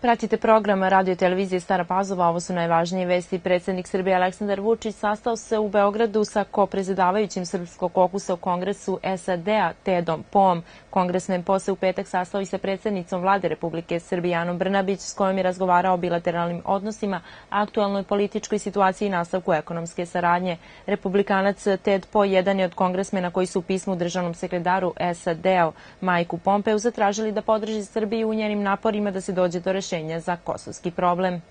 Pratite program radio televizije Stara Pazova, ovo su najvažnije vesti. Predsednik Srbije Aleksandar Vučić sastao se u Beogradu sa ko-prezidavajućim srpskog kokusa u Kongresu SAD-a Tedom Pom. Kongresmen posle u petak sastao i sa predsednicom vlade Republike Srbije Anom Brnabić s kojom je razgovarao o bilateralnim odnosima, aktualnoj političkoj situaciji i nastavku ekonomske saradnje. Republikanac Ted Po jedan je od kongresmena koji su u pismu državnom sekretaru SAD-a Majku Pompeu zatražili da podrži Srbiju u njenim naporima da se dođe do rešenja za kosovski problem.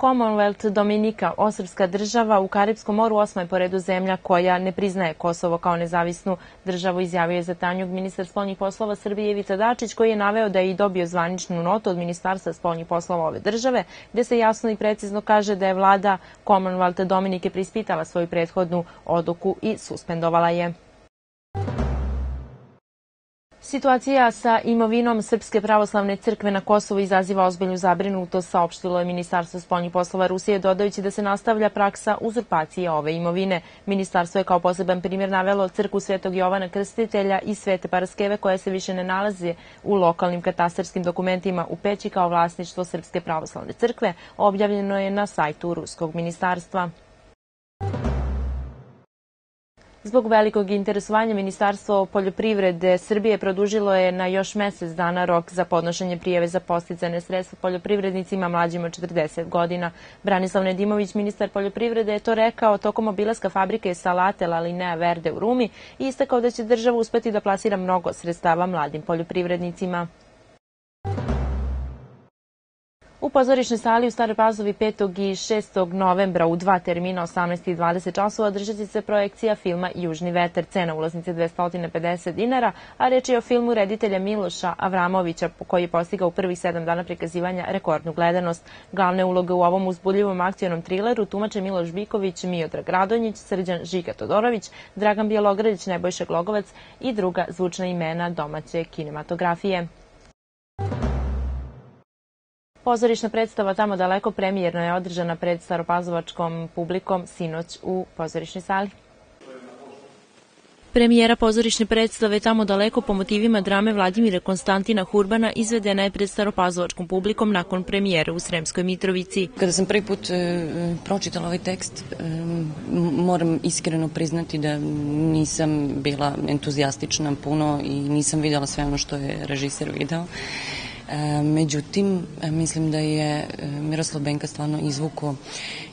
Commonwealth Dominika, osrpska država u Karibskom moru, osma je po redu zemlja koja ne priznaje Kosovo kao nezavisnu državu, izjavio je za Tanjug ministar spoljnih poslova Srbije Ivica Dačić, koji je naveo da je i dobio zvaničnu notu od Ministarstva spoljnih poslova ove države, gde se jasno i precizno kaže da je vlada Commonwealth Dominike prispitala svoju prethodnu odluku i suspendovala je. Situacija sa imovinom Srpske pravoslavne crkve na Kosovu izaziva ozbiljnu zabrinutost, saopštilo je Ministarstvo spoljnih poslova Rusije, dodajući da se nastavlja praksa uzurpacije ove imovine. Ministarstvo je kao poseban primjer navelo crku Svetog Jovana Krstitelja i Svete Paraskeve, koja se više ne nalaze u lokalnim katastarskim dokumentima u Peći kao vlasništvo Srpske pravoslavne crkve, objavljeno je na sajtu Ruskog ministarstva. Zbog velikog interesovanja Ministarstvo poljoprivrede Srbije produžilo je na još mesec dana rok za podnošenje prijeve za posticane sredstva poljoprivrednicima mlađim od 40 godina. Branislav Nedimović, ministar poljoprivrede, je to rekao tokom obilaska fabrike salate La Linea Verde u Rumi i istakao da će država uspeti da plasira mnogo sredstava mladim poljoprivrednicima. Pozorišnoj sali u Staroj Pazovi 5. i 6. novembra u dva termina 18 i 20 časova održat će se projekcija filma Južni veter. Cena ulaznice 250 dinara, a reč je o filmu reditelja Miloša Avramovića koji je postigao u prvih sedam dana prikazivanja rekordnu gledanost. Glavne uloge u ovom uzbudljivom akcijnom trileru tumače Miloš Biković, Miodrag Radonjić, Srđan Žika Todorović, Dragan Bjelogradić, Nebojša Glogovac i druga zvučna imena domaće kinematografije. Pozorišna predstava tamo daleko premijerno je održana pred staropazovačkom publikom sinoć u pozorišnoj sali. Premijera pozorišne predstave tamo daleko po motivima drame Vladimira Konstantina Hurbana izvedena je pred staropazovačkom publikom nakon premijere u Sremskoj Mitrovici. Kada sam prvi put e, pročitala ovaj tekst, e, moram iskreno priznati da nisam bila entuzijastična puno i nisam videla sve ono što je režiser video. E, međutim, e, mislim da je e, Miroslav Benka stvarno izvuko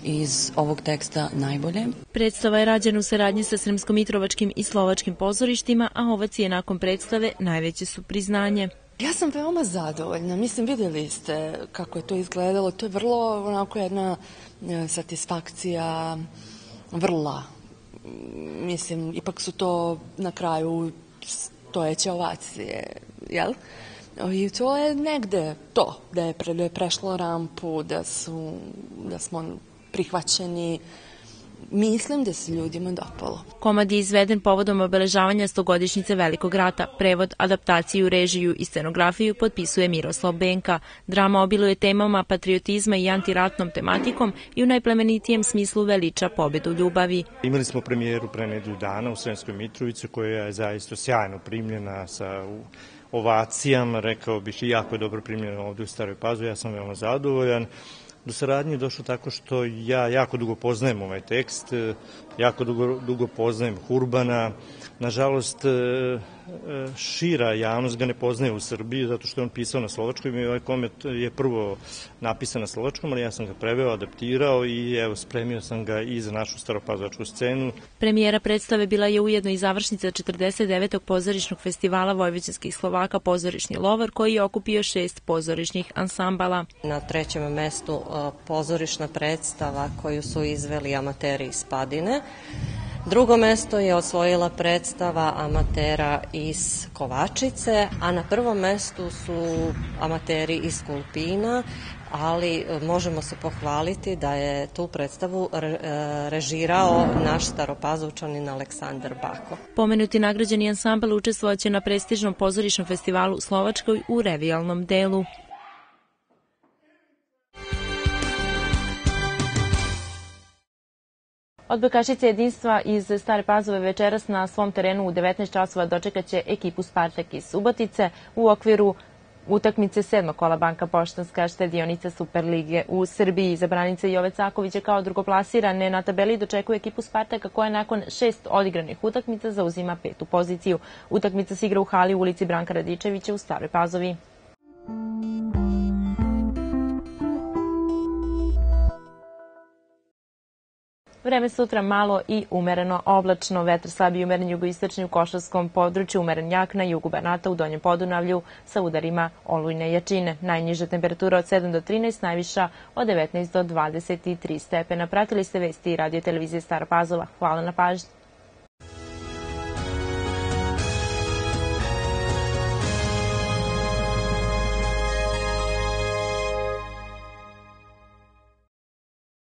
iz ovog teksta najbolje. Predstava je rađena u saradnji sa Sremsko-Mitrovačkim i Slovačkim pozorištima, a ovac je nakon predstave najveće su priznanje. Ja sam veoma zadovoljna. Mislim, videli ste kako je to izgledalo. To je vrlo onako jedna satisfakcija vrla. Mislim, ipak su to na kraju stojeće ovacije, jel? I to je negde to, da je, pre, da je prešlo rampu, da, su, da smo prihvaćeni, Mislim da se ljudima dopalo. Komad je izveden povodom obeležavanja stogodišnjice Velikog rata. Prevod, adaptaciju, režiju i scenografiju potpisuje Miroslav Benka. Drama obiluje temama patriotizma i antiratnom tematikom i u najplemenitijem smislu veliča pobedu ljubavi. Imali smo premijeru pre nedelju dana u Sremskoj Mitrovici koja je zaista sjajno primljena sa ovacijama, rekao bih i jako je dobro primljeno ovde u Staroj Pazu, ja sam veoma zadovoljan. Do saradnje je došlo tako što ja jako dugo poznajem ovaj tekst, jako dugo, dugo poznajem Hurbana, nažalost e, e, šira javnost ga ne poznaje u Srbiji zato što je on pisao na slovačkom i ovaj komet je prvo napisan na slovačkom, ali ja sam ga preveo, adaptirao i evo spremio sam ga i za našu staropazovačku scenu. Premijera predstave bila je ujedno i završnica 49. pozorišnog festivala Vojvođanskih Slovaka Pozorišni lovar koji je okupio šest pozorišnih ansambala. Na trećem mestu e, pozorišna predstava koju su izveli amateri iz Padine Drugo mesto je osvojila predstava amatera iz Kovačice, a na prvom mestu su amateri iz Kulpina, ali e, možemo se pohvaliti da je tu predstavu e, režirao naš staropazovčanin Aleksandar Bako. Pomenuti nagrađeni ansambl učestvovaće na prestižnom pozorišnom festivalu Slovačkoj u revijalnom delu. Odbojkašice jedinstva iz Stare Pazove večeras na svom terenu u 19 časova dočekaće ekipu Spartak iz Subotice u okviru Utakmice sedma kola Banka Poštanska štedionica Superlige u Srbiji. Zabranica Jove Cakovića kao drugoplasirane na tabeli dočekuje ekipu Spartaka koja nakon šest odigranih utakmica zauzima petu poziciju. Utakmica se igra u hali u ulici Branka Radičevića u Staroj Pazovi. Vreme sutra malo i umereno oblačno, vetar slabiji umeren jugoistočni u Košarskom području, umeren jak na jugu Banata u Donjem Podunavlju sa udarima olujne jačine. Najniža temperatura od 7 do 13, najviša od 19 do 23 stepena. Pratili ste vesti radio televizije Stara Pazova. Hvala na pažnji.